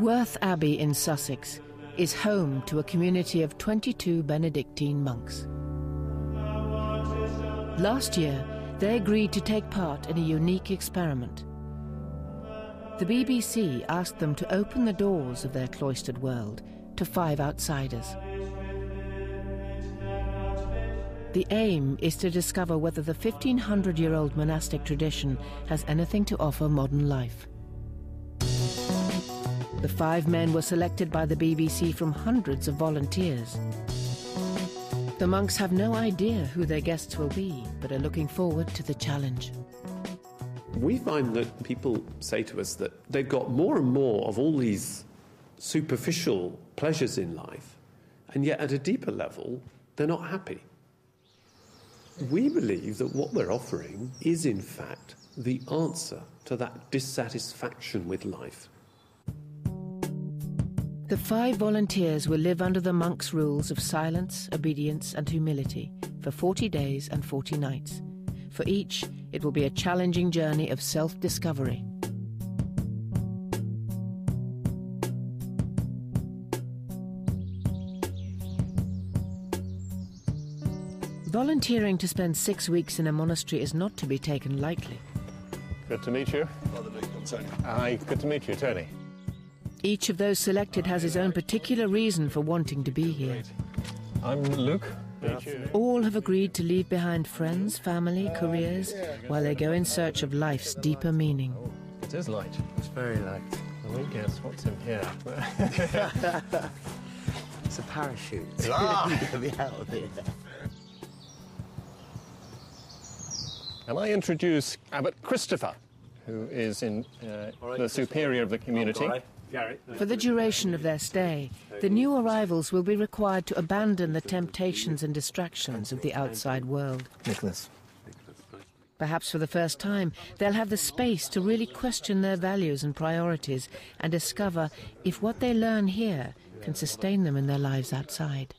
Worth Abbey in Sussex is home to a community of 22 Benedictine monks. Last year, they agreed to take part in a unique experiment. The BBC asked them to open the doors of their cloistered world to five outsiders. The aim is to discover whether the 1500 year old monastic tradition has anything to offer modern life. The five men were selected by the BBC from hundreds of volunteers. The monks have no idea who their guests will be, but are looking forward to the challenge. We find that people say to us that they've got more and more of all these superficial pleasures in life, and yet at a deeper level, they're not happy. We believe that what we're offering is, in fact, the answer to that dissatisfaction with life. The five volunteers will live under the monks' rules of silence, obedience, and humility for 40 days and 40 nights. For each, it will be a challenging journey of self discovery. Volunteering to spend six weeks in a monastery is not to be taken lightly. Good to meet you. Hi, good to meet you, Tony. Each of those selected has his own particular reason for wanting to be here. I'm Luke. All have agreed to leave behind friends, family, careers, while they go in search of life's deeper meaning. It is light. It's very light. Let me guess what's in here. It's a parachute. Ah! Get me out of here. and I introduce Abbot Christopher, who is in uh, the superior of the community. For the duration of their stay, the new arrivals will be required to abandon the temptations and distractions of the outside world. Nicholas. Perhaps for the first time, they'll have the space to really question their values and priorities and discover if what they learn here can sustain them in their lives outside.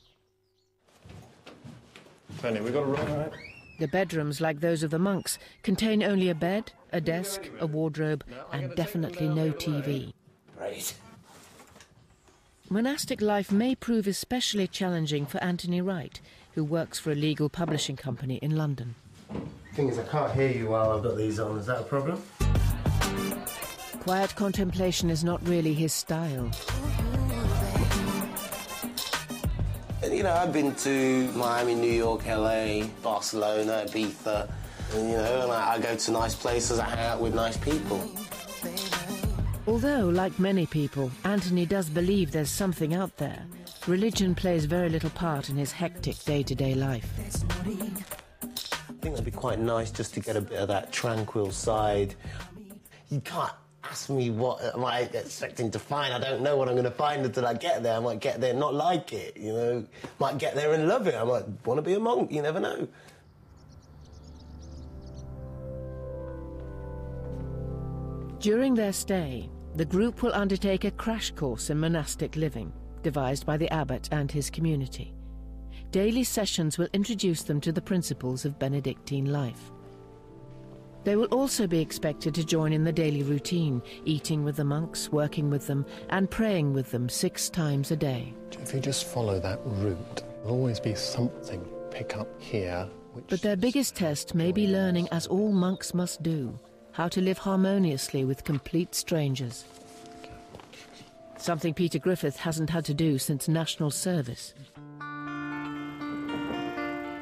Tony, we've got a room. right? The bedrooms, like those of the monks, contain only a bed, a desk, a wardrobe, and definitely no TV. Right. Monastic life may prove especially challenging for Anthony Wright, who works for a legal publishing company in London. Thing is, I can't hear you while I've got these on. Is that a problem? Quiet contemplation is not really his style. And, You know, I've been to Miami, New York, LA, Barcelona, Ibiza. And, you know, and I, I go to nice places, I hang out with nice people. Although, like many people, Anthony does believe there's something out there, religion plays very little part in his hectic day to day life. I think that'd be quite nice just to get a bit of that tranquil side. You can't ask me what am I expecting to find. I don't know what I'm going to find until I get there. I might get there and not like it, you know. Might get there and love it. I might want to be a monk. You never know. During their stay, the group will undertake a crash course in monastic living, devised by the abbot and his community. Daily sessions will introduce them to the principles of Benedictine life. They will also be expected to join in the daily routine, eating with the monks, working with them, and praying with them six times a day. If you just follow that route, there'll always be something to pick up here. Which But their biggest test may be learning, as all monks must do, how to live harmoniously with complete strangers. Something Peter Gruffydd hasn't had to do since national service.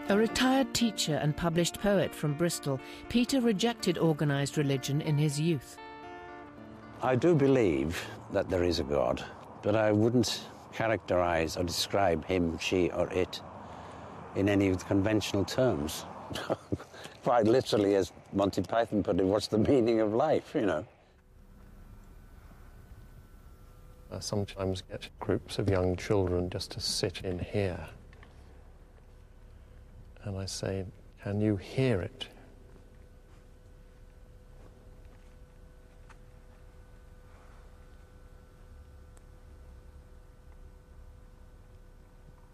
A retired teacher and published poet from Bristol, Peter rejected organised religion in his youth. I do believe that there is a God, but I wouldn't characterize or describe him, she, or it in any of the conventional terms. Quite literally, as Monty Python put it, what's the meaning of life, you know? I sometimes get groups of young children just to sit in here. And I say, Can you hear it?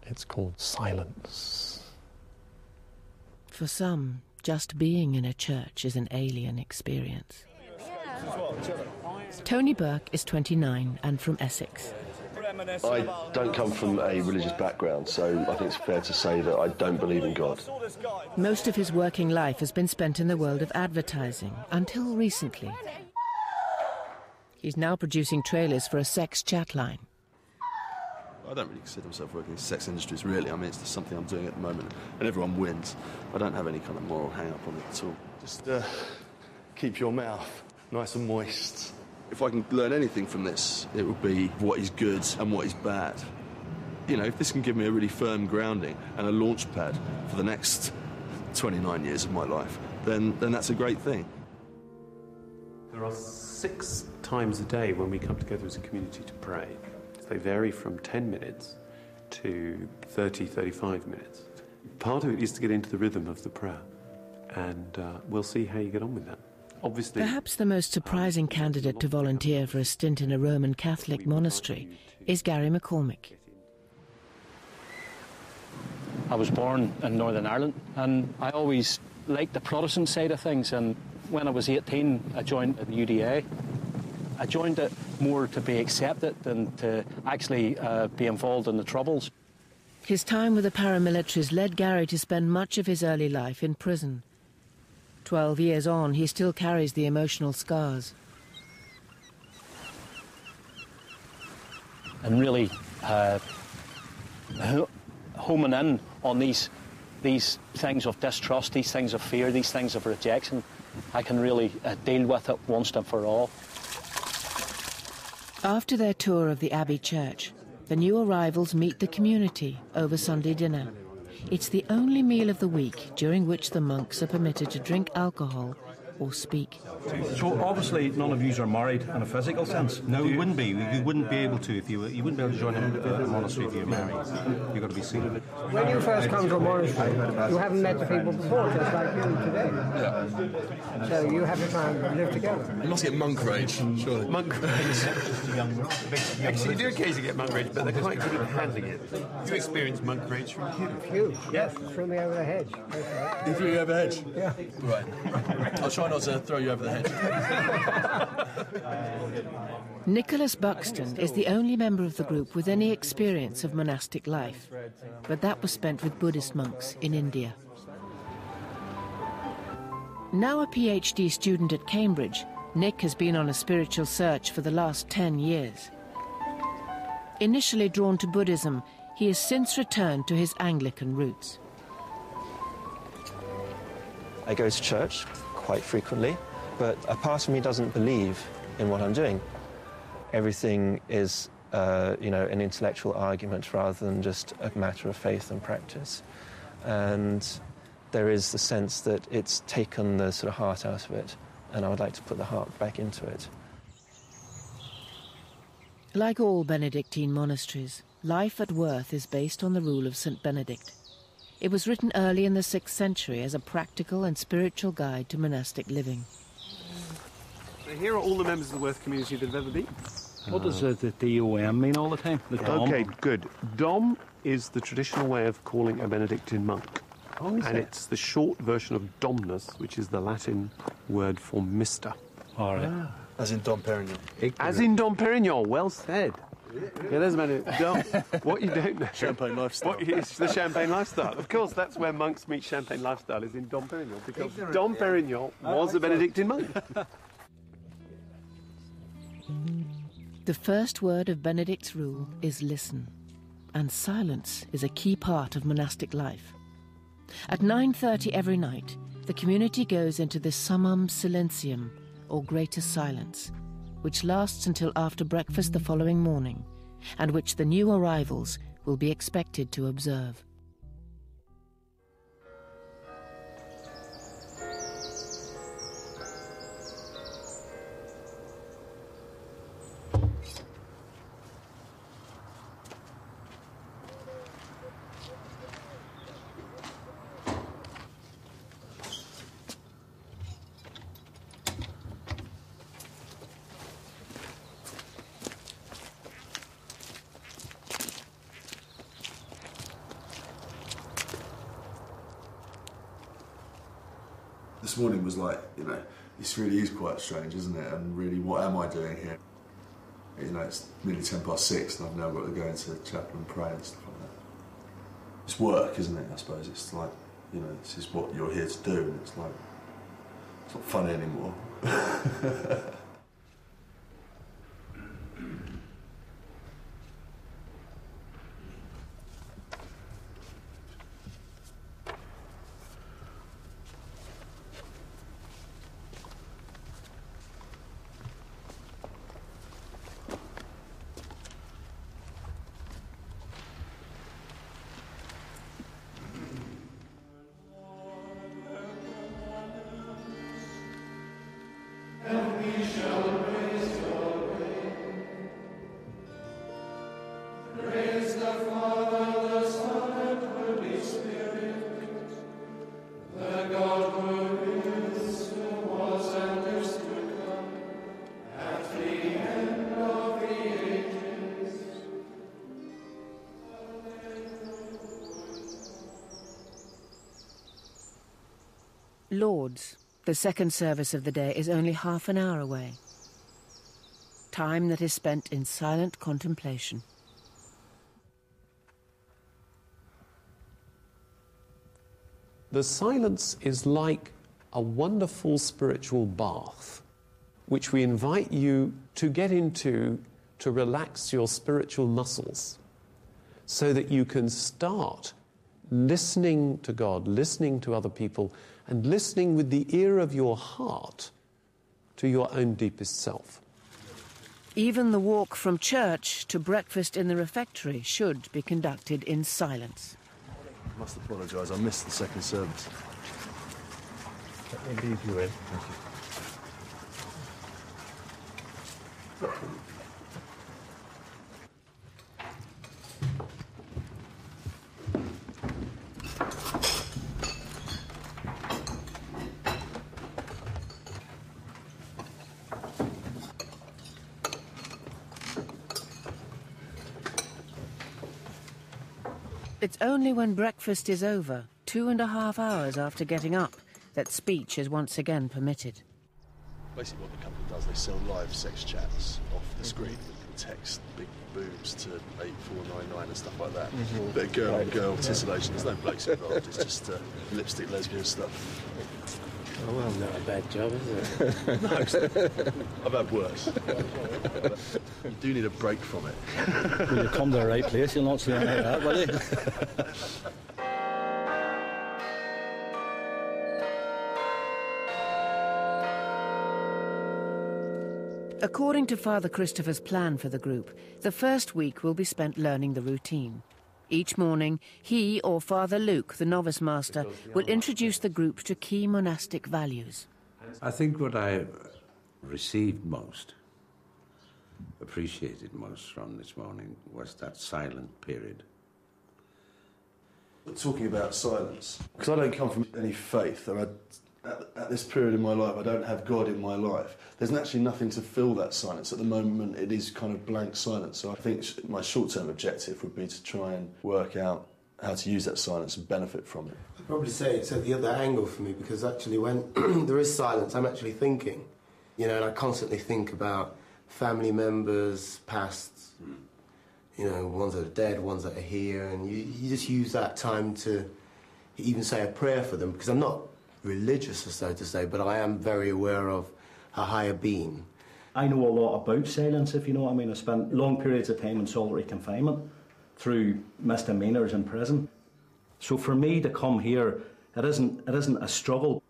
It's called silence. For some, just being in a church is an alien experience. Tony Burke is 29 and from Essex. I don't come from a religious background, so I think it's fair to say that I don't believe in God. Most of his working life has been spent in the world of advertising, until recently. He's now producing trailers for a sex chat line. I don't really consider myself working in sex industries, really. I mean, it's just something I'm doing at the moment, and everyone wins. I don't have any kind of moral hang up on it at all. Just uh, keep your mouth nice and moist. If I can learn anything from this, it would be what is good and what is bad. You know, if this can give me a really firm grounding and a launch pad for the next 29 years of my life, then, then that's a great thing. There are six times a day when we come together as a community to pray. They vary from 10 minutes to 30, 35 minutes. Part of it is to get into the rhythm of the prayer, and uh, we'll see how you get on with that. Obviously, Perhaps the most surprising candidate to volunteer for a stint in a Roman Catholic monastery is Gary McCormick. I was born in Northern Ireland and I always liked the Protestant side of things. And when I was 18, I joined the UDA. I joined it more to be accepted than to actually uh, be involved in the troubles. His time with the paramilitaries led Gary to spend much of his early life in prison. Twelve years on, he still carries the emotional scars. and really uh, homing in on these these things of distrust, these things of fear, these things of rejection, I can really uh, deal with it once and for all. After their tour of the Abbey Church, the new arrivals meet the community over Sunday dinner. It's the only meal of the week during which the monks are permitted to drink alcohol or speak. So obviously none of you are married in a physical sense. No, you wouldn't be. You wouldn't be able to if you were, you wouldn't be able to join a, a monastery if you're married. You've got to be seated. When you first come to a monastery, you haven't met the people before, just like you today. Yeah. So you have to try and live together. You must get monk rage, surely. Monk rage. Actually, you do occasionally get monk rage, but they're quite good at handling it. You experience monk rage from Hugh. Huge. Yes. Threw me over the hedge. You threw you over the hedge? Yeah. Right. I'll try not to throw you over the hedge. Nicholas Buxton is the only member of the group with any experience of monastic life, but that was spent with Buddhist monks in India. Now a PhD student at Cambridge, Nick has been on a spiritual search for the last 10 years. Initially drawn to Buddhism, he has since returned to his Anglican roots. I go to church quite frequently, but a part of me doesn't believe in what I'm doing. Everything is, uh, you know, an intellectual argument rather than just a matter of faith and practice. And there is the sense that it's taken the sort of heart out of it, and I would like to put the heart back into it. Like all Benedictine monasteries, life at Worth is based on the rule of St. Benedict. It was written early in the 6th century as a practical and spiritual guide to monastic living. So here are all the members of the Worth community that have ever been. What does uh, the DOM mean all the time? The Dom? Okay, good. Dom is the traditional way of calling a Benedictine monk. Oh, is and it? it's the short version of Domnus, which is the Latin word for mister. All right. As in Dom Perignon. As in Dom Perignon, well said. Yeah, there's a man who Dom. what you don't know. Champagne lifestyle. What, it's the Champagne lifestyle. Of course, that's where monks meet Champagne lifestyle, is in Dom Perignon, because Dom Perignon oh, was a Benedictine monk. The first word of Benedict's rule is listen, and silence is a key part of monastic life. At 9:30 every night, the community goes into the summum silentium, or greater silence, which lasts until after breakfast the following morning, and which the new arrivals will be expected to observe. Morning was like, you know, this really is quite strange, isn't it? And really, what am I doing here? You know, it's nearly ten past six, and I've now got to go into chapel and pray and stuff like that. It's work, isn't it? I suppose it's like, you know, this is what you're here to do, and it's like, it's not funny anymore. the second service of the day, is only half an hour away. Time that is spent in silent contemplation. The silence is like a wonderful spiritual bath, which we invite you to get into to relax your spiritual muscles so that you can start listening to God, listening to other people, and listening with the ear of your heart to your own deepest self. Even the walk from church to breakfast in the refectory should be conducted in silence. I must apologise, I missed the second service. Let me leave you in. It's only when breakfast is over, two and a half hours after getting up, that speech is once again permitted. Basically, what the company does, they sell live sex chats off the screen with text, big boobs to 8499 and stuff like that. Mhm. Bit of girl on Right. girl titillation. There's no blokes involved, it's just uh, lipstick lesbian stuff. Oh, well, not a bad job, is it? no, I've had worse. you do need a break from it. Will you come to the right place? You'll not see anything like that, will you? According to Father Christopher's plan for the group, the first week will be spent learning the routine. Each morning, he or Father Luke, the novice master, will introduce the group to key monastic values. I think what I received most, appreciated most from this morning, was that silent period. Talking about silence, because I don't come from any faith, and I, at, at this period in my life, I don't have God in my life. There's actually nothing to fill that silence. At the moment, it is kind of blank silence. So I think my short term objective would be to try and work out how to use that silence and benefit from it. I'd probably say it's at the other angle for me because actually, when there is silence, I'm actually thinking. You know, and I constantly think about family members, past, you know, ones that are dead, ones that are here, and you, you just use that time to even say a prayer for them because I'm not religious, so to say, but I am very aware of a higher being. I know a lot about silence, if you know what I mean. I spent long periods of time in solitary confinement through misdemeanours in prison. So for me to come here, it isn't, it isn't a struggle.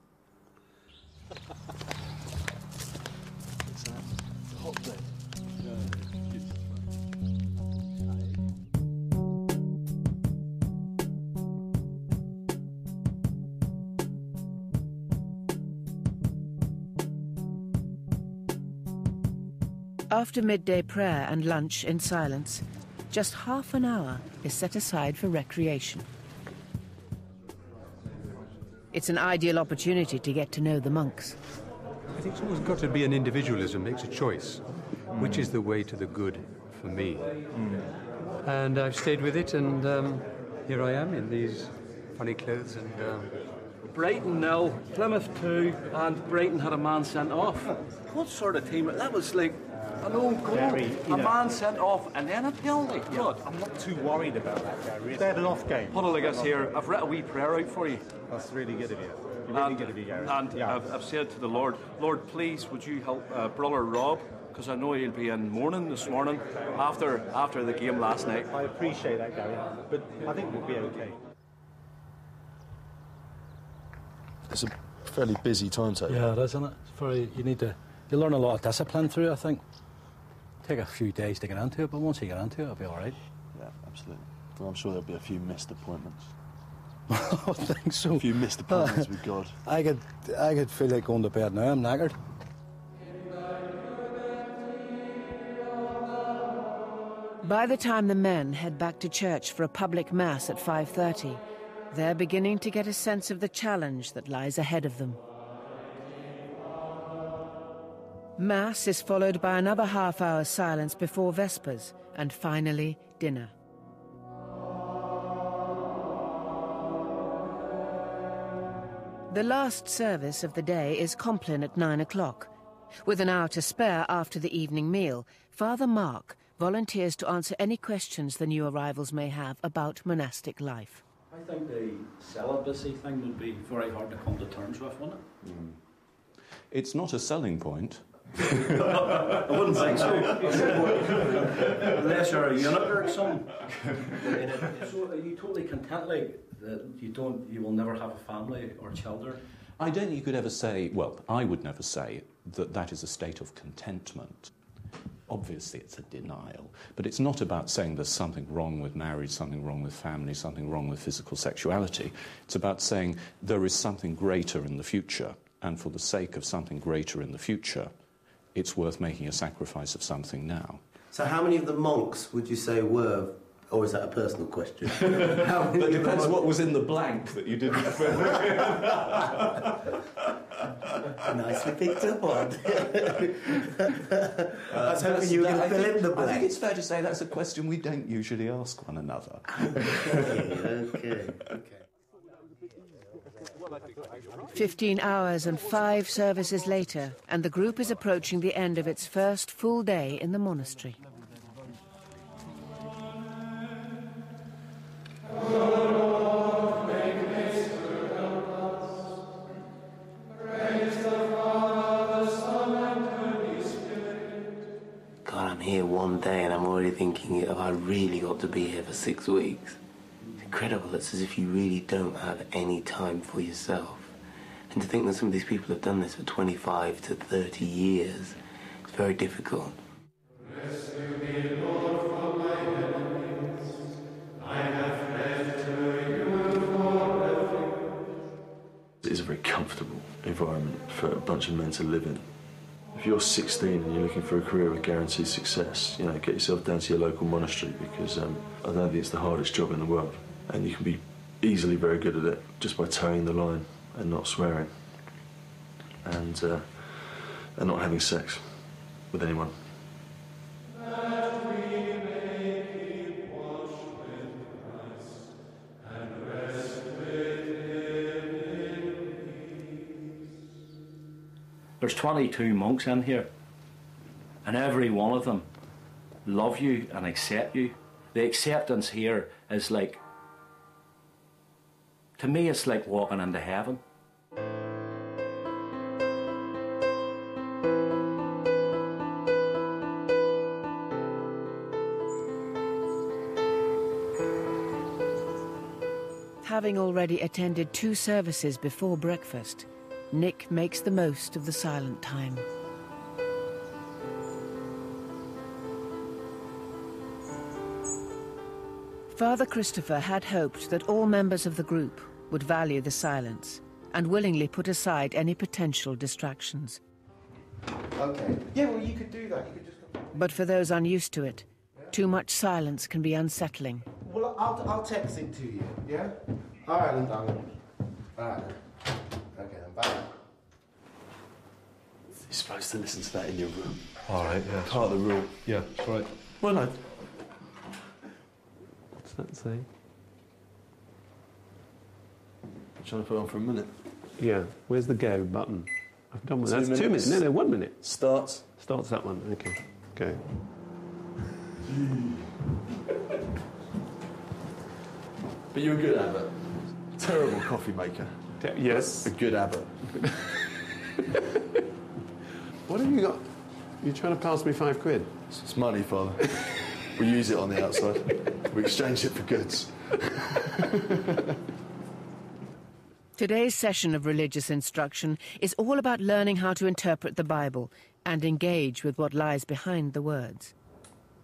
After midday prayer and lunch in silence, just half an hour is set aside for recreation. It's an ideal opportunity to get to know the monks. I think it's always got to be an individualism, makes a choice. Which is the way to the good for me? And I've stayed with it, and um, here I am in these funny clothes and um, Brighton nil, Plymouth two, and Brighton had a man sent off. What sort of team? That was like an own goal, Gary, you a know- man sent off, and then a penalty. God, I'm not too worried about that, Gary. They had an off game. Puddlegus here. I've written a wee prayer out for you. That's really good of you. Really and, good of you, Gary. And Yeah. I've, I've said to the Lord, Lord, please, would you help uh, brother Rob? Because I know he'll be in mourning this morning after after the game last night. I appreciate that, Gary, but I think we'll be okay. It's a fairly busy timetable. Yeah, it is, isn't it? It's very, you need to you learn a lot of discipline through I think. Take a few days to get into it, but once you get into it, it'll be all right. Yeah, absolutely. Well, I'm sure there'll be a few missed appointments. I think so. A few missed appointments with God. I could, I could feel like going to bed now. I'm knackered. By the time the men head back to church for a public mass at 5:30, they're beginning to get a sense of the challenge that lies ahead of them. Mass is followed by another half-hour silence before Vespers, and finally dinner. The last service of the day is Compline at nine o'clock. With an hour to spare after the evening meal, Father Mark volunteers to answer any questions the new arrivals may have about monastic life. I think the celibacy thing would be very hard to come to terms with, wouldn't it? Hmm. It's not a selling point. I wouldn't think so. Unless you're a eunuch or something. so are you totally content, like, that you don't, you will never have a family or children? I don't think you could ever say, well, I would never say that that is a state of contentment. Obviously, it's a denial, but it's not about saying there's something wrong with marriage, something wrong with family, something wrong with physical sexuality. It's about saying there is something greater in the future, and for the sake of something greater in the future, it's worth making a sacrifice of something now. So, how many of the monks would you say were, or is that a personal question? How many That of the depends what was in the blank that you didn't fill. Nicely picked up on. I was uh, hoping you were going to fill think- in the blank. I think it's fair to say that's a question we don't usually ask one another. okay, okay, okay. 15 hours and five services later, and the group is approaching the end of its first full day in the monastery. God, I'm here one day and I'm already thinking, have I really got to be here for six weeks? It's incredible. It's as if you really don't have any time for yourself. And to think that some of these people have done this for 25 to 30 years, it's very difficult. It is a very comfortable environment for a bunch of men to live in. If you're 16 and you're looking for a career with guaranteed success, you know, get yourself down to your local monastery because um, I don't think it's the hardest job in the world. And you can be easily very good at it just by toeing the line and not swearing. And, uh, and not having sex with anyone. There's 22 monks in here, and every one of them love you and accept you. The acceptance here is like, to me, it's like walking into heaven. Having already attended two services before breakfast, Nick makes the most of the silent time. Father Christopher had hoped that all members of the group would value the silence and willingly put aside any potential distractions. Okay. Yeah, well, you could do that. You could just. But for those unused to it, too much silence can be unsettling. Well, I'll, I'll text it to you, yeah? All right, then, darling. All right, then. Okay, then, bye. You're supposed to listen to that in your room. All right, yeah. Part of the rule. Yeah, that's right. Well, no. That say? I'm trying to put on for a minute. Yeah. Where's the go button? I've done one. Two That's two minutes. minutes. No, no, one minute. Starts. Starts that one. Okay. Go. But you're a good abbot. Terrible coffee maker. yes. A good abbot. What have you got? You're trying to pass me five quid? It's money, Father. we use it on the outside. We exchange it for goods. Today's session of religious instruction is all about learning how to interpret the Bible and engage with what lies behind the words.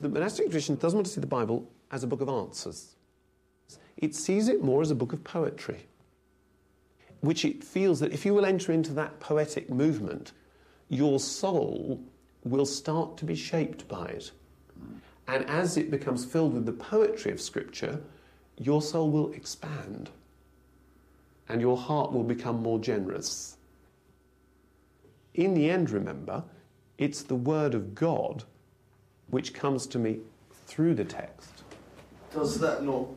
The monastic tradition doesn't want to see the Bible as a book of answers. It sees it more as a book of poetry, which it feels that if you will enter into that poetic movement, your soul will start to be shaped by it. And as it becomes filled with the poetry of Scripture, your soul will expand and your heart will become more generous. In the end, remember, it's the Word of God which comes to me through the text. Does that not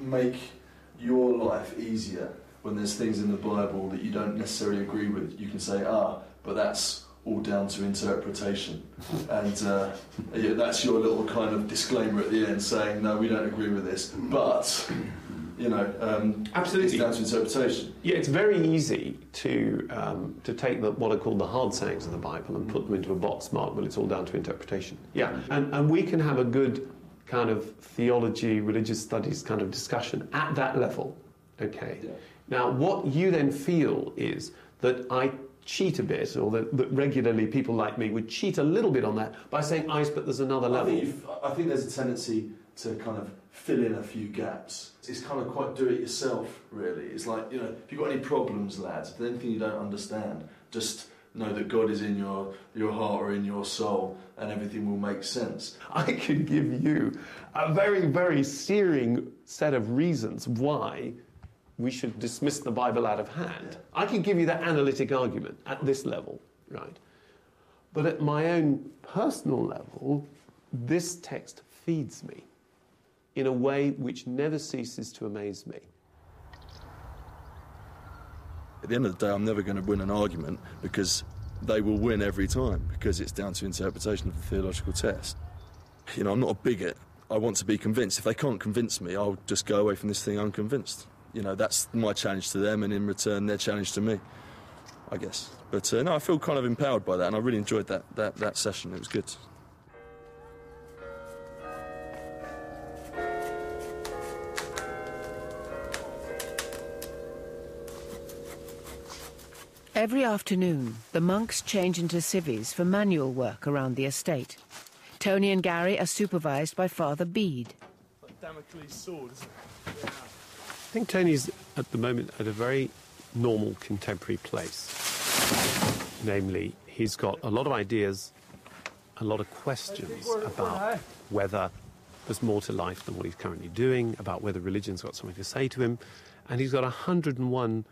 make your life easier when there's things in the Bible that you don't necessarily agree with? You can say, ah, but that's all down to interpretation. and uh, yeah, that's your little kind of disclaimer at the end saying, no, we don't agree with this. But, you know, um, Absolutely. it's down to interpretation. Yeah, it's very easy to um, to take the, what are called the hard sayings of the Bible and put them into a box marked, well, it's all down to interpretation. Yeah, and, and we can have a good kind of theology, religious studies kind of discussion at that level. Okay. Now, what you then feel is that I cheat a bit, or that, that regularly people like me would cheat a little bit on that by saying, "Ice, but there's another I level." think, I think there's a tendency to kind of fill in a few gaps. It's kind of quite do it yourself, really. It's like, you know, if you've got any problems, lads, if there's anything you don't understand, just know that God is in your, your heart or in your soul and everything will make sense. I could give you a very, very searing set of reasons why we should dismiss the Bible out of hand. I can give you that analytic argument at this level, right? But at my own personal level, this text feeds me in a way which never ceases to amaze me. At the end of the day, I'm never going to win an argument because they will win every time because it's down to interpretation of the theological test. You know, I'm not a bigot. I want to be convinced. If they can't convince me, I'll just go away from this thing unconvinced. You know, that's my challenge to them, and in return, their challenge to me, I guess. But uh, no, I feel kind of empowered by that, and I really enjoyed that, that, that session. It was good. Every afternoon, the monks change into civvies for manual work around the estate. Tony and Gary are supervised by Father Bede. Damocles' sword, isn't it? I think Tony's at the moment at a very normal contemporary place. Namely, he's got a lot of ideas, a lot of questions about whether there's more to life than what he's currently doing, about whether religion's got something to say to him, and he's got 101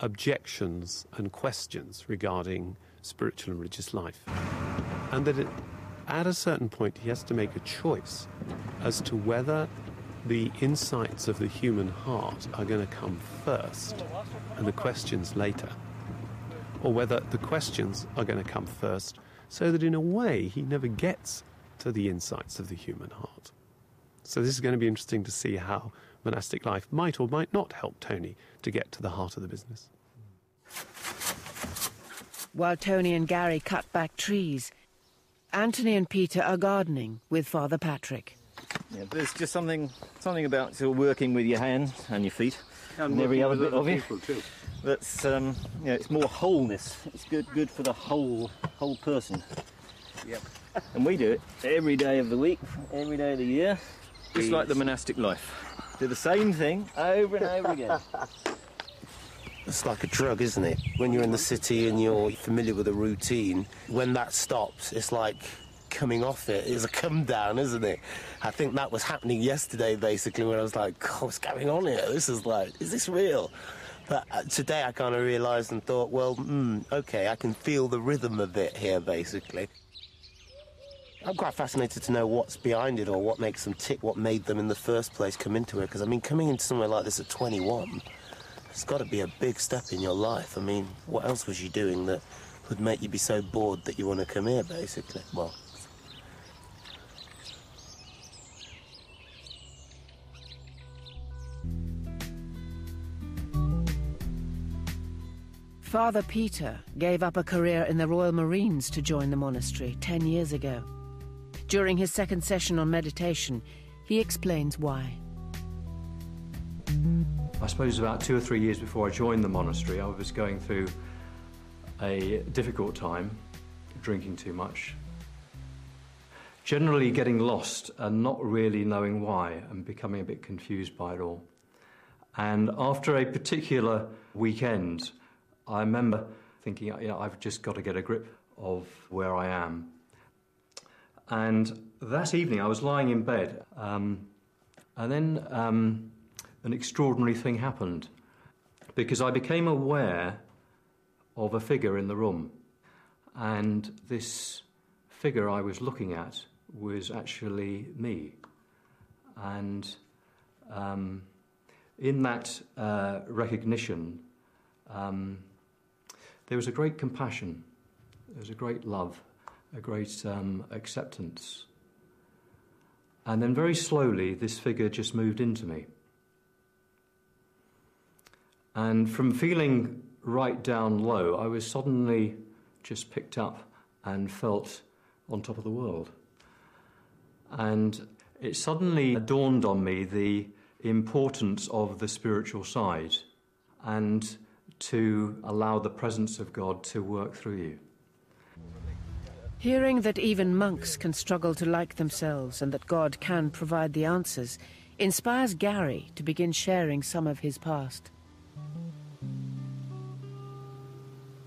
objections and questions regarding spiritual and religious life. And that it, at a certain point he has to make a choice as to whether the insights of the human heart are going to come first and the questions later, or whether the questions are going to come first so that in a way he never gets to the insights of the human heart. So this is going to be interesting to see how monastic life might or might not help Tony to get to the heart of the business. While Tony and Gary cut back trees, Anthony and Peter are gardening with Father Patrick. Yeah, there's just something something about sort of working with your hands and your feet And and, every other bit of you. too. That's um, you know, it's more wholeness. It's good good for the whole whole person. Yep. And we do it every day of the week, every day of the year, just like the monastic life. Do the same thing over and over again. It's like a drug, isn't it? When you're in the city and you're familiar with a routine, when that stops, it's like coming off it. It's a come down, isn't it? I think that was happening yesterday, basically, when I was like, God, what's going on here? This is like, is this real? But uh, today I kind of realised and thought, well, hmm, okay, I can feel the rhythm of it here, basically. I'm quite fascinated to know what's behind it or what makes them tick, what made them in the first place come into it. Because, I mean, coming into somewhere like this at 21, It's got to be a big step in your life. I mean, what else was you doing that would make you be so bored that you want to come here, basically? Well, Father Peter gave up a career in the Royal Marines to join the monastery 10 years ago. During his second session on meditation, he explains why. I suppose about two or three years before I joined the monastery, I was going through a difficult time, drinking too much, generally getting lost and not really knowing why and becoming a bit confused by it all. And after a particular weekend, I remember thinking, you know, I've just got to get a grip of where I am. And that evening, I was lying in bed, um, and then um, an extraordinary thing happened because I became aware of a figure in the room. And this figure I was looking at was actually me. And um, in that uh, recognition, um, there was a great compassion, there was a great love, a great um, acceptance. And then very slowly, this figure just moved into me. And from feeling right down low, I was suddenly just picked up and felt on top of the world. And it suddenly dawned on me the importance of the spiritual side. And to allow the presence of God to work through you. Hearing that even monks can struggle to like themselves and that God can provide the answers inspires Gary to begin sharing some of his past.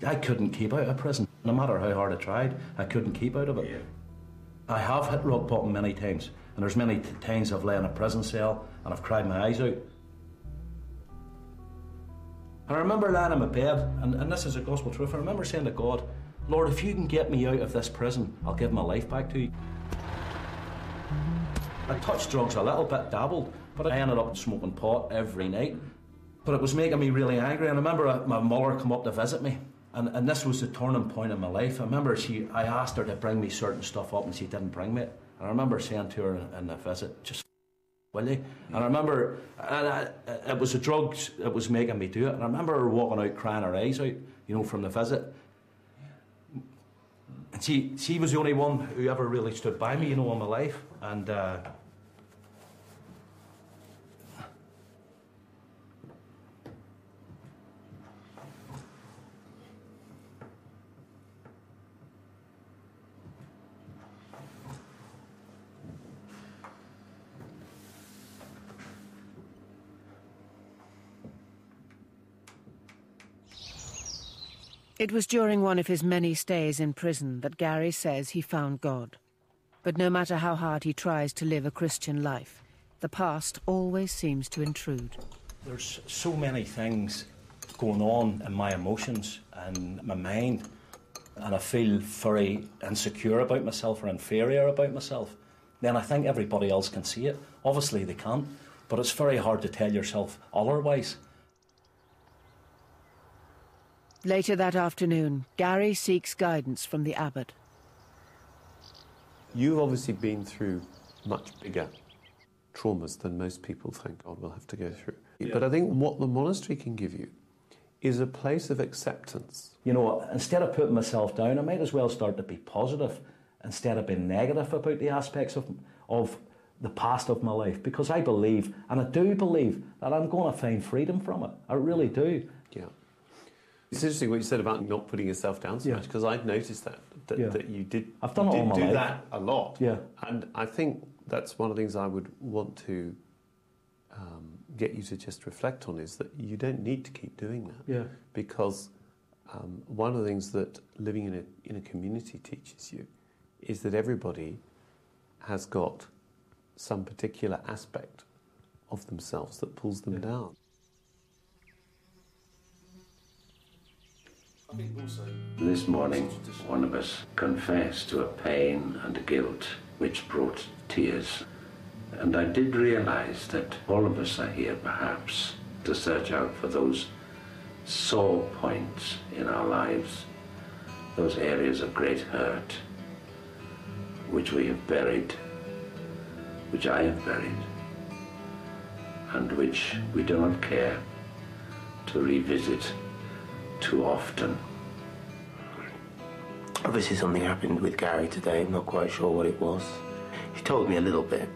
I couldn't keep out of prison. No matter how hard I tried, I couldn't keep out of it. Yeah. I have hit rock bottom many times, and there's many times I've lay in a prison cell and I've cried my eyes out. And I remember lying in my bed, and, and this is a gospel truth. I remember saying to God, Lord, if you can get me out of this prison, I'll give my life back to you. I touched drugs a little bit, dabbled, but I ended up smoking pot every night. But it was making me really angry. And I remember my mother come up to visit me, and, and this was the turning point in my life. I remember she, I asked her to bring me certain stuff up, and she didn't bring me it. And I remember saying to her in the visit, just will you? And I remember, and I, it was the drugs that was making me do it. And I remember her walking out crying her eyes out, you know, from the visit. And she, she was the only one who ever really stood by me, you know, in my life. And uh, It was during one of his many stays in prison that Gary says he found God. But no matter how hard he tries to live a Christian life, the past always seems to intrude. There's so many things going on in my emotions and my mind, and I feel very insecure about myself or inferior about myself. Then I think everybody else can see it. Obviously, they can't, but it's very hard to tell yourself otherwise. Later that afternoon, Gary seeks guidance from the abbot. You've obviously been through much bigger traumas than most people, thank God, will have to go through. Yeah. But I think what the monastery can give you is a place of acceptance. You know, instead of putting myself down, I might as well start to be positive instead of being negative about the aspects of, of the past of my life because I believe, and I do believe, that I'm going to find freedom from it. I really do. Yeah. It's interesting what you said about not putting yourself down so yeah. much because I've noticed that that, yeah. that you did. I've done it all my do life. that a lot. Yeah, and I think that's one of the things I would want to um, get you to just reflect on is that you don't need to keep doing that. Yeah, because um, one of the things that living in a in a community teaches you is that everybody has got some particular aspect of themselves that pulls them yeah. down. This morning, one of us confessed to a pain and a guilt which brought tears. And I did realize that all of us are here perhaps to search out for those sore points in our lives, those areas of great hurt, which we have buried, which I have buried, and which we do not care to revisit too often. Obviously, something happened with Gary today. I'm not quite sure what it was. He told me a little bit.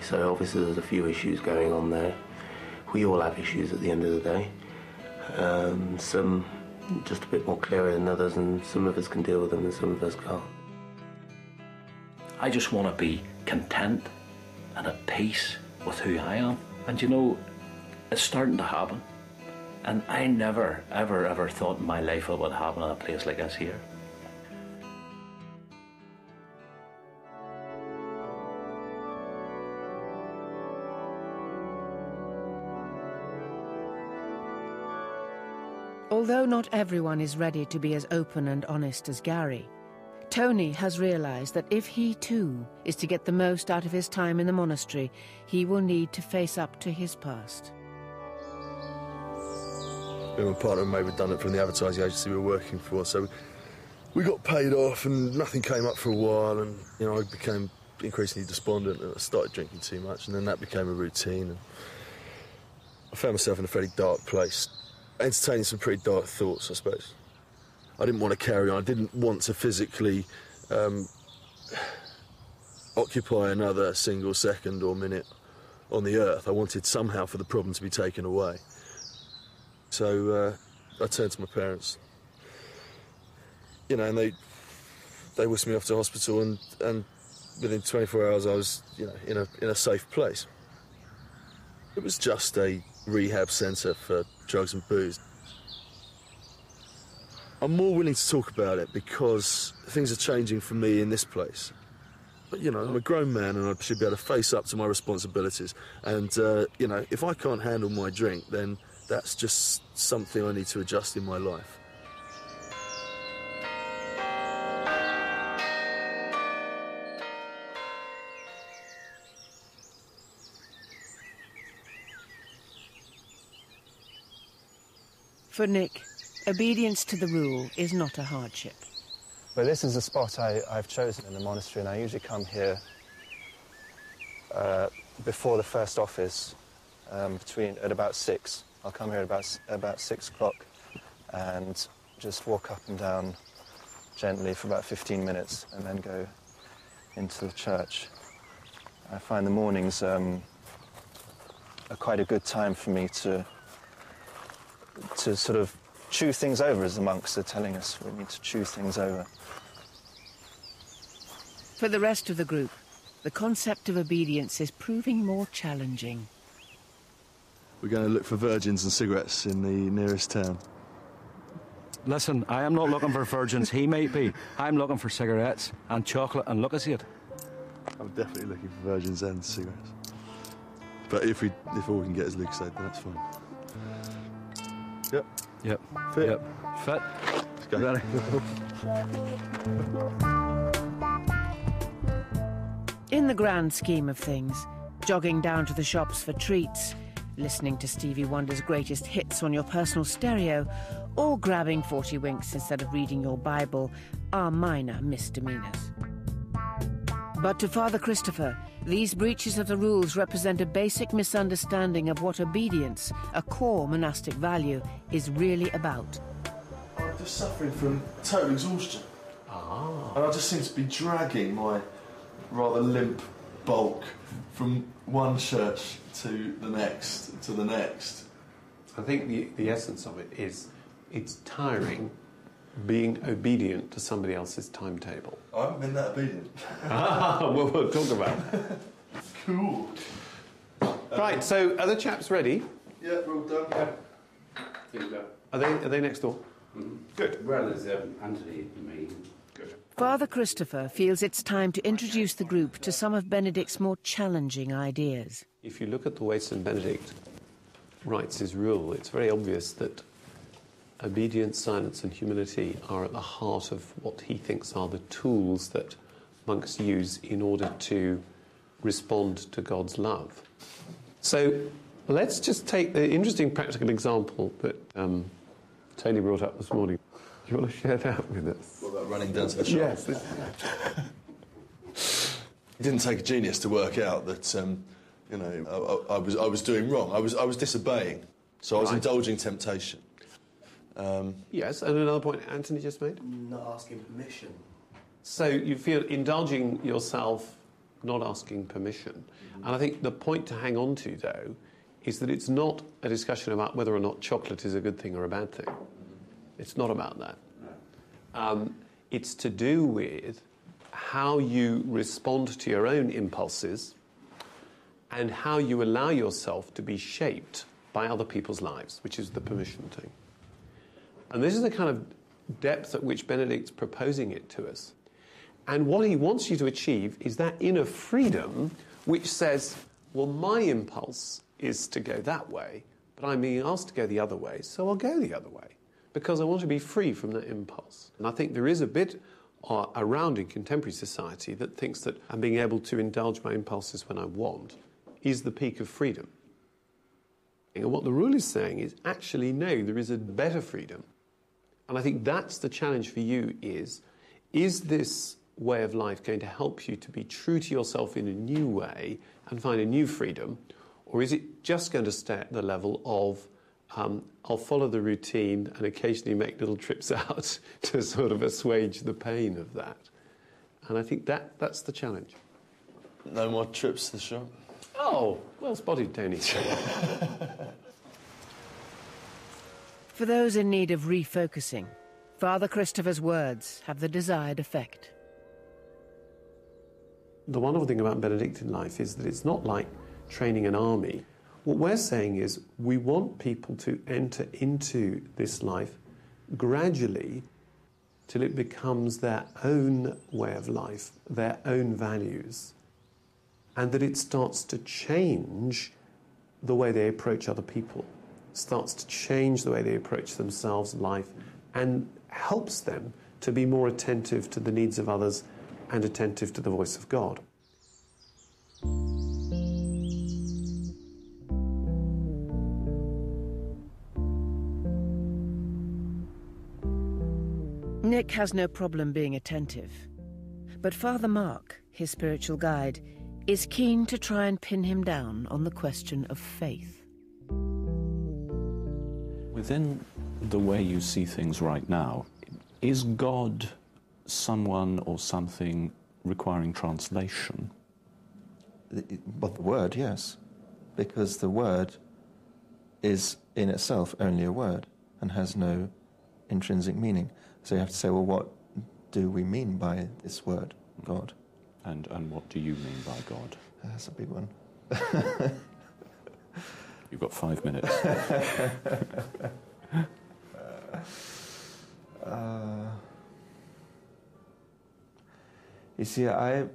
So, obviously, there's a few issues going on there. We all have issues at the end of the day. Um, some just a bit more clearer than others, and some of us can deal with them, and some of us can't. I just want to be content and at peace with who I am. And you know, it's starting to happen. And I never, ever, ever thought in my life it would happen in a place like this here. Although not everyone is ready to be as open and honest as Gary, Tony has realized that if he too is to get the most out of his time in the monastery, he will need to face up to his past. Me and my partner made redundant from the advertising agency we were working for, so we got paid off and nothing came up for a while, and you know I became increasingly despondent and I started drinking too much, and then that became a routine, and I found myself in a fairly dark place, entertaining some pretty dark thoughts, I suppose. I didn't want to carry on. I didn't want to physically um, occupy another single second or minute on the earth. I wanted somehow for the problem to be taken away. So uh, I turned to my parents. You know, and they they whisked me off to hospital, and, and within 24 hours I was, you know, in a in a safe place. It was just a rehab centre for drugs and booze. I'm more willing to talk about it because things are changing for me in this place. But, you know, I'm a grown man and I should be able to face up to my responsibilities. And, uh, you know, if I can't handle my drink, then that's just something I need to adjust in my life. For Nick, obedience to the rule is not a hardship. But this is a spot I, I've chosen in the monastery, and I usually come here uh, before the first office, um, between at about six. I'll come here about about six o'clock, and just walk up and down gently for about 15 minutes, and then go into the church. I find the mornings um, are quite a good time for me to to sort of chew things over, as the monks are telling us. We need to chew things over. For the rest of the group, the concept of obedience is proving more challenging. We're going to look for virgins and cigarettes in the nearest town. Listen, I am not looking for virgins. He might be. I'm looking for cigarettes and chocolate and Lucozade. I'm definitely looking for virgins and cigarettes. But if we if all we can get is Lucozade, then that's fine. Yep. Yep. Fit. Yep. Fit. Let's go. Ready. In the grand scheme of things, jogging down to the shops for treats, listening to Stevie Wonder's greatest hits on your personal stereo, or grabbing 40 winks instead of reading your Bible are minor misdemeanors. But to Father Christopher, these breaches of the rules represent a basic misunderstanding of what obedience, a core monastic value, is really about. I'm just suffering from total exhaustion. Ah. And I just seem to be dragging my rather limp bulk from one church to the next, to the next. I think the, the essence of it is it's tiring being obedient to somebody else's timetable. I haven't been that obedient. ah, well, we'll talk about it. Cool. Right, so are the chaps ready? Yeah, we're all done. Yeah. Are they, are they next door? Good. Well, there's um, Anthony and me. Father Christopher feels it's time to introduce the group to some of Benedict's more challenging ideas. If you look at the way St. Benedict writes his rule, it's very obvious that obedience, silence, and humility are at the heart of what he thinks are the tools that monks use in order to respond to God's love. So Let's just take the interesting practical example that um, Tony brought up this morning. Do you want to share that with us? What about running down to the shop? Yes. It didn't take a genius to work out that, um, you know, I, I, was, I was doing wrong. I was, I was disobeying. So I was Right. indulging temptation. Um, Yes, and another point Anthony just made. Not asking permission. So you feel indulging yourself, not asking permission. And I think the point to hang on to, though, is that it's not a discussion about whether or not chocolate is a good thing or a bad thing. It's not about that. Um, it's to do with how you respond to your own impulses and how you allow yourself to be shaped by other people's lives, which is the permission thing. And this is the kind of depth at which Benedict's proposing it to us. And what he wants you to achieve is that inner freedom which says, well, my impulse is to go that way, but I'm being asked to go the other way, so I'll go the other way because I want to be free from that impulse. And I think there is a bit uh, around in contemporary society that thinks that I'm being able to indulge my impulses when I want is the peak of freedom. And what the rule is saying is actually no, there is a better freedom. And I think that's the challenge for you is is this way of life going to help you to be true to yourself in a new way and find a new freedom? Or is it just going to stay at the level of um, I'll follow the routine and occasionally make little trips out to sort of assuage the pain of that? And I think that, that's the challenge. no more trips to the shop. Oh, well spotted, Tony. For those in need of refocusing, Father Christopher's words have the desired effect. The wonderful thing about Benedictine life is that it's not like training an army. What we're saying is we want people to enter into this life gradually till it becomes their own way of life, their own values, and that it starts to change the way they approach other people, starts to change the way they approach themselves, life, and helps them to be more attentive to the needs of others and attentive to the voice of God. Nick has no problem being attentive. But Father Mark, his spiritual guide, is keen to try and pin him down on the question of faith. Within the way you see things right now, is God someone or something requiring translation? But the word, yes, because the word is in itself only a word and has no intrinsic meaning. So you have to say, well, what do we mean by this word, God? And, and what do you mean by God? That's a big one. You've got five minutes. Uh, you see, I,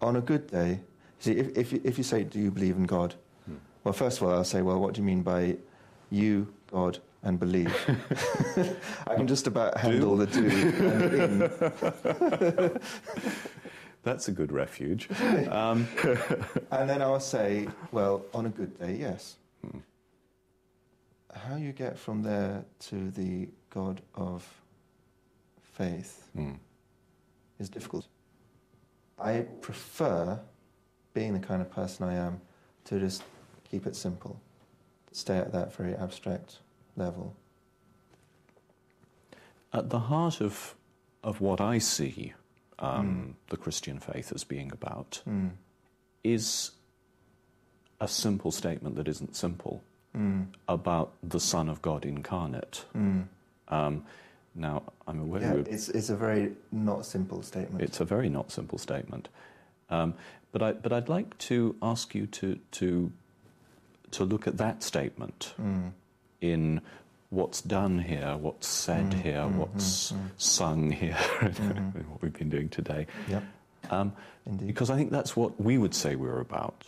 on a good day, you see, if, if, you, if you say, Do you believe in God? Well, first of all, I'll say, Well, what do you mean by you, God, and believe? I can just about handle the do and in. That's a good refuge. Um, and then I'll say, Well, on a good day, yes. How you get from there to the God of faith is difficult. I prefer, being the kind of person I am, to just keep it simple, stay at that very abstract level. At the heart of, of what I see um, the Christian faith as being about Mm. is a simple statement that isn't simple Mm. about the Son of God incarnate. Mm. Um, now, I'm aware Yeah, it's, it's a very not simple statement. It's a very not simple statement. Um, but, I, but I'd like to ask you to, to, to look at that statement Mm. In what's done here, what's said Mm, here, mm, what's mm, mm. sung here, Mhm. what we've been doing today. Yep. Um, because I think that's what we would say we're about.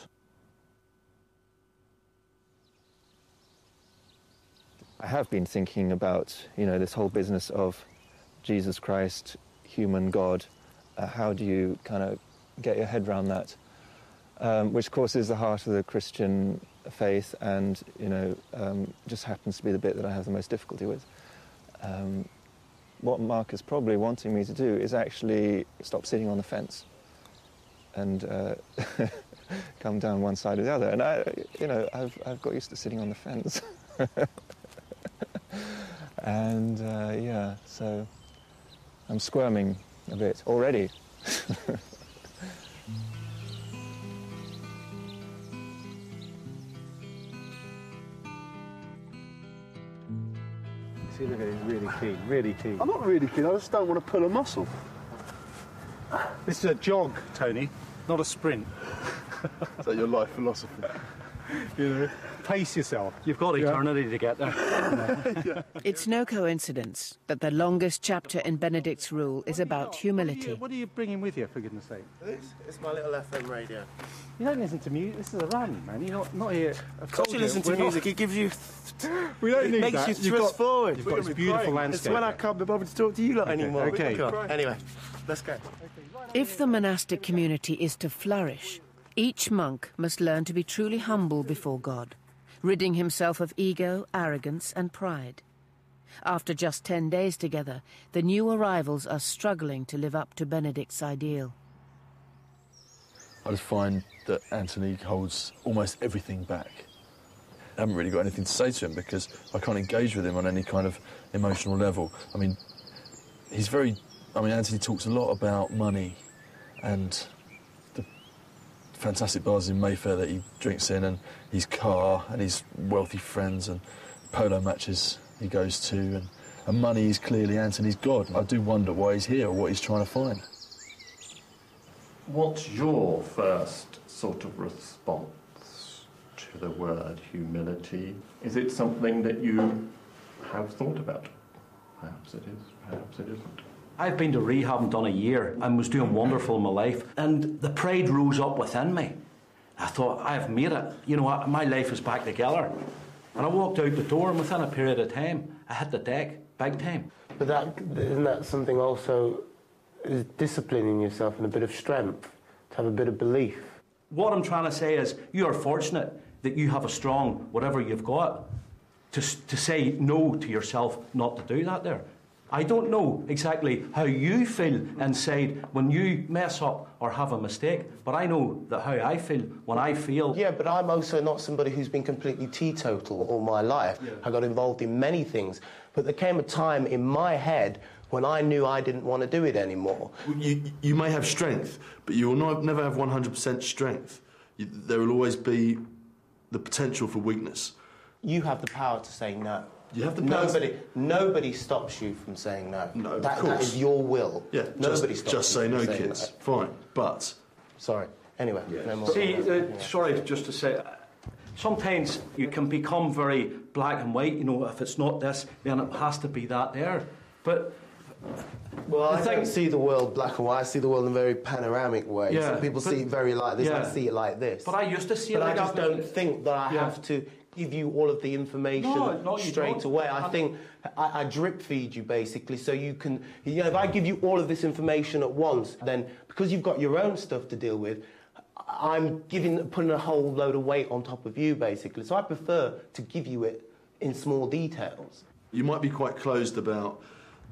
I have been thinking about, you know, this whole business of Jesus Christ, human God. Uh, how do you kind of get your head around that? um, which of course is the heart of the Christian faith, and you know, um, just happens to be the bit that I have the most difficulty with. Um, what Mark is probably wanting me to do is actually stop sitting on the fence and uh, come down one side or the other. And I, you know, I've, I've got used to sitting on the fence. and uh, yeah, so I'm squirming a bit already. See, look at him, really keen, really keen. I'm not really keen, I just don't want to pull a muscle. This is a jog, Tony, not a sprint. Is that your life philosophy? you know, pace yourself. You've got eternity to get there. It's no coincidence that the longest chapter in Benedict's rule is about humility. What are you bringing with you, for goodness sake? This is my little FM radio. You don't listen to music. This is a run, man. You're not, not here. I've Of course you listen to we're not- music, it gives you... We don't it need makes that. you You've thrust got- forward. you've got this beautiful landscape It's when I can't be bothered to talk to you lot anymore. okay. Come on. Anyway, let's go. If the monastic community is to flourish, each monk must learn to be truly humble before God, ridding himself of ego, arrogance, and pride. After just 10 days together, the new arrivals are struggling to live up to Benedict's ideal. I just find that Anthony holds almost everything back. I haven't really got anything to say to him because I can't engage with him on any kind of emotional level. I mean, he's very. I mean, Anthony talks a lot about money and fantastic bars in Mayfair that he drinks in, and his car, and his wealthy friends, and polo matches he goes to, and, and money is clearly Anthony's God. I do wonder why he's here or what he's trying to find. What's your first sort of response to the word humility? Is it something that you have thought about? Perhaps it is, perhaps it isn't. I've been to rehab and done a year and was doing wonderful in my life. And the pride rose up within me. I thought, I've made it. You know what? My life is back together. And I walked out the door, and within a period of time, I hit the deck big time. But that isn't that something also is disciplining yourself and a bit of strength to have a bit of belief. What I'm trying to say is, you are fortunate that you have a strong whatever you've got to, to say no to yourself not to do that there. I don't know exactly how you feel inside when you mess up or have a mistake, but I know that how I feel when I feel. Yeah, but I'm also not somebody who's been completely teetotal all my life. I got involved in many things, but there came a time in my head when I knew I didn't want to do it anymore. You, you may have strength, but you will not, never have 100% strength. You, there will always be the potential for weakness. You have the power to say no. You have the power Nobody, nobody stops you from saying no. No, of that, that course. is your will. Yeah, nobody just, stops just you say no, saying kids. Fine, but Sorry. Anyway, no more. See, uh, sorry, just to say, sometimes you can become very black and white. You know, if it's not this, then it has to be that there. But Well, I the thing- don't see the world black and white. I see the world in a very panoramic way. Yeah, Some people but- see it very like this. I see it like this. But I used to see it but like I just don't think that I Yeah. have to give you all of the information No, no, straight away. I think I, I drip feed you basically, so you can. You know, if I give you all of this information at once, then because you've got your own stuff to deal with. I'm giving, putting a whole load of weight on top of you, basically. So I prefer to give you it in small details. you might be quite closed about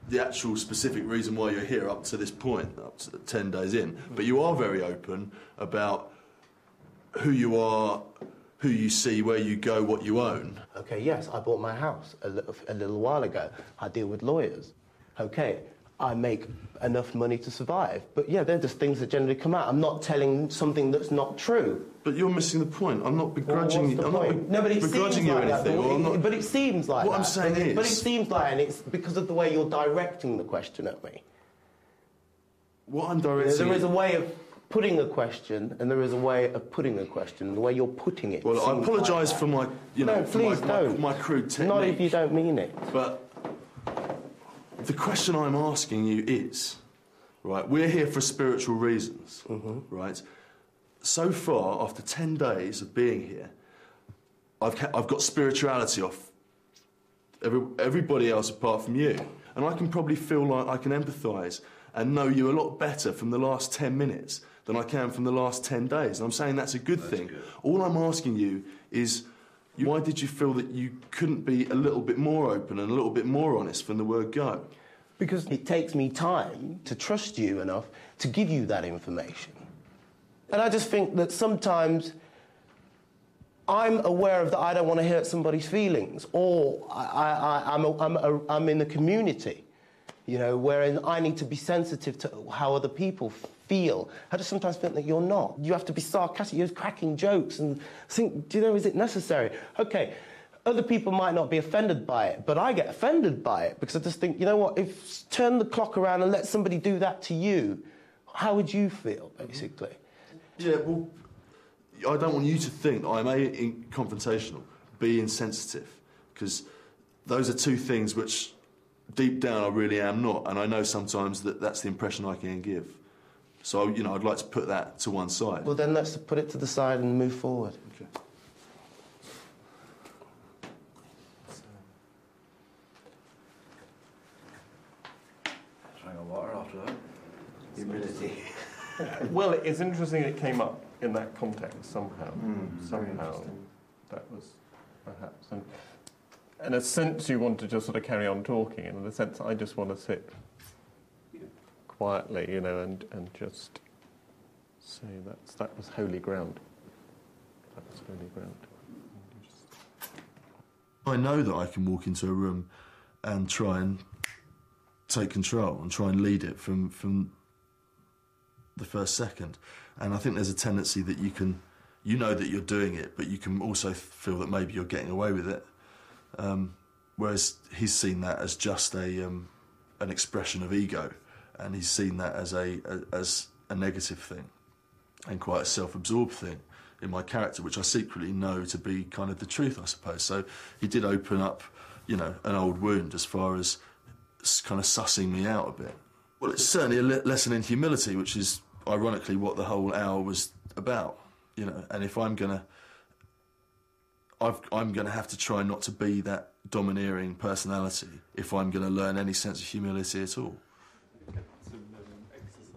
the actual specific reason why you're here up to this point, up to 10 days in. But you are very open about who you are, who you see, where you go, what you own. Okay, yes, I bought my house a little, a little while ago. I deal with lawyers. Okay, I make enough money to survive. But yeah, they're just things that generally come out. I'm not telling something that's not true. But you're missing the point. I'm not begrudging, Well, the I'm not be- no, but it begrudging seems you like that, anything. but, or it, but it seems like What that. I'm saying is, but, it- seems like, and it's because of the way you're directing the question at me. What I'm You know, directing. there is a way of putting a question, and there is a way of putting a question, the way you're putting it. well, I apologise like for my, you know, No, for please my, don't. my, my crude technique. Not if you don't mean it. But the question I'm asking you is, right? We're here for spiritual reasons, Mm-hmm. right? So far, after ten days of being here, I've I've got spirituality off every, everybody else apart from you, and I can probably feel like I can empathise and know you a lot better from the last ten minutes than I can from the last 10 days. And I'm saying that's a good thing. All I'm asking you is why did you feel that you couldn't be a little bit more open and a little bit more honest from the word go? Because it takes me time to trust you enough to give you that information. And I just think that sometimes I'm aware of that I don't want to hurt somebody's feelings, or I, I, I'm, a, I'm, a, I'm in the community, you know, wherein I need to be sensitive to how other people feel. I just sometimes think that you're not. You have to be sarcastic, you're cracking jokes and think, do you know, is it necessary? Okay, other people might not be offended by it, but I get offended by it because I just think, you know what, if turn the clock around and let somebody do that to you, how would you feel, basically? Yeah, well, I don't want you to think I'm A, confrontational, B, insensitive, because those are two things which deep down I really am not, and I know sometimes that that's the impression I can give. So, you know, I'd like to put that to one side. Well, then let's put it to the side and move forward. Okay. Trying water after that. Humility. well, it's interesting it came up in that context somehow. Mm, somehow that was perhaps. And in a sense, you want to just sort of carry on talking, and in a sense, I just want to sit quietly, you know, and, and just say that's, that was holy ground. That was holy ground. I know that I can walk into a room and try and take control and try and lead it from, from the first second. And I think there's a tendency that you can, you know that you're doing it, but you can also feel that maybe you're getting away with it. Um, whereas he's seen that as just a um, an expression of ego, and he's seen that as a, as a negative thing, and quite a self-absorbed thing in my character, which I secretly know to be kind of the truth, I suppose. So he did open up, you know, an old wound as far as kind of sussing me out a bit. Well, it's certainly a le- lesson in humility, which is ironically what the whole hour was about, you know. And if I'm gonna, I've, I'm gonna have to try not to be that domineering personality if I'm gonna learn any sense of humility at all.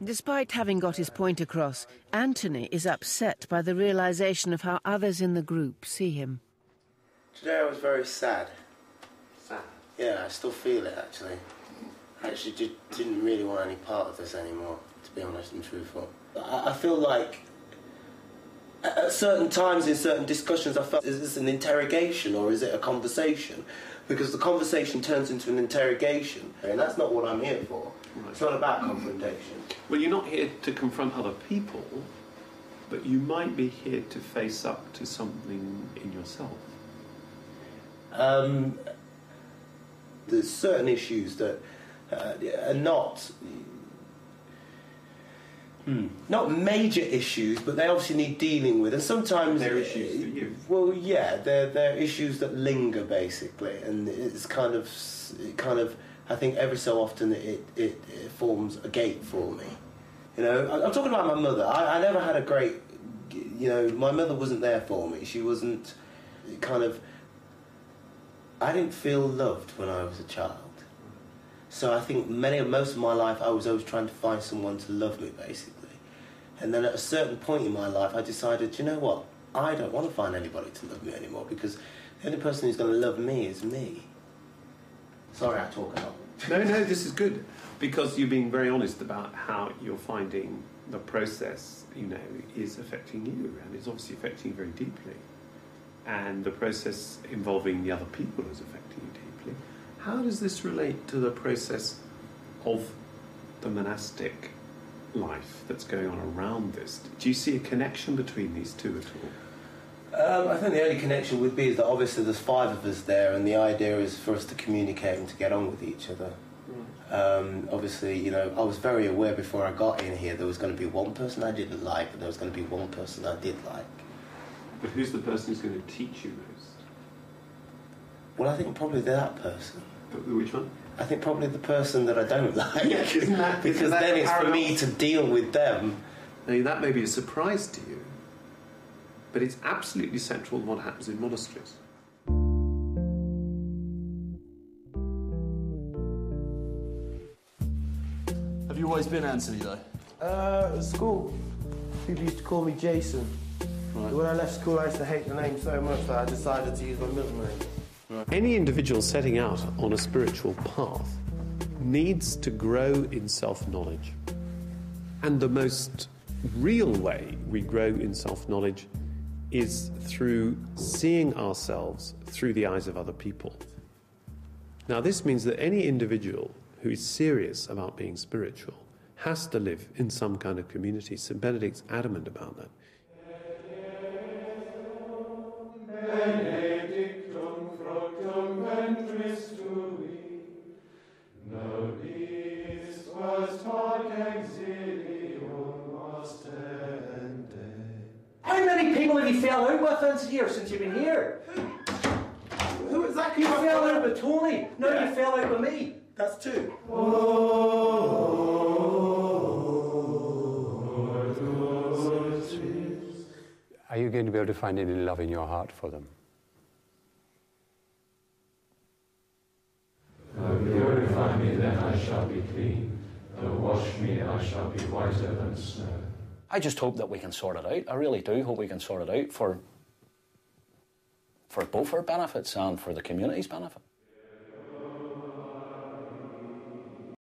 Despite having got his point across, Anthony is upset by the realization of how others in the group see him. Today I was very sad. Sad? Yeah, I still feel it actually. I actually just didn't really want any part of this anymore, to be honest and truthful. I, I feel like at at certain times in certain discussions I felt, is this an interrogation or is it a conversation? Because the conversation turns into an interrogation, and that's not what I'm here for. It's not about confrontation. Well, you're not here to confront other people, but you might be here to face up to something in yourself. Um, there's certain issues that uh, are not hmm, not major issues, but they obviously need dealing with, and sometimes They're issues for you. Well, yeah, they're they're issues that linger basically, and it's kind of it kind of I think every so often it it, it forms a gate for me. You know, I'm talking about my mother. I, I never had a great, you know, my mother wasn't there for me. She wasn't kind of. I didn't feel loved when I was a child. So I think many of most of my life I was always trying to find someone to love me basically. And then at a certain point in my life I decided, you know what? I don't want to find anybody to love me anymore because the only person who's going to love me is me. Sorry, I talk a lot. No, no, this is good because you're being very honest about how you're finding the process, you know, is affecting you, and it's obviously affecting you very deeply. And the process involving the other people is affecting you deeply. How does this relate to the process of the monastic life that's going on around this? Do you see a connection between these two at all? Um, I think the only connection would be is that obviously there's five of us there, and the idea is for us to communicate and to get on with each other. Um, obviously, you know, I was very aware before I got in here there was going to be one person I didn't like, and there was going to be one person I did like. But who's the person who's going to teach you most? Well, I think probably that person. Which one? I think probably the person that I don't like. Yeah, that- because then it's for me to deal with them. Now, that may be a surprise to you, but it's absolutely central to what happens in monasteries. Have you always been Anthony though? Uh, at school. People used to call me Jason. When I left school, I used to hate the name so much that I decided to use my middle name. Any individual setting out on a spiritual path needs to grow in self knowledge. And the most real way we grow in self knowledge is through seeing ourselves through the eyes of other people. Now, this means that any individual who is serious about being spiritual has to live in some kind of community. St. Benedict's adamant about that. How many people have you fell out with since here since you've been here? Who exactly? You fell out with Tony. No, you fell out with me. That's two. Are you going to be able to find any love in your heart for them? Purify me, then I shall be clean. Though wash me, I shall be whiter than snow. I just hope that we can sort it out. I really do hope we can sort it out for for both our benefits and for the community's benefit.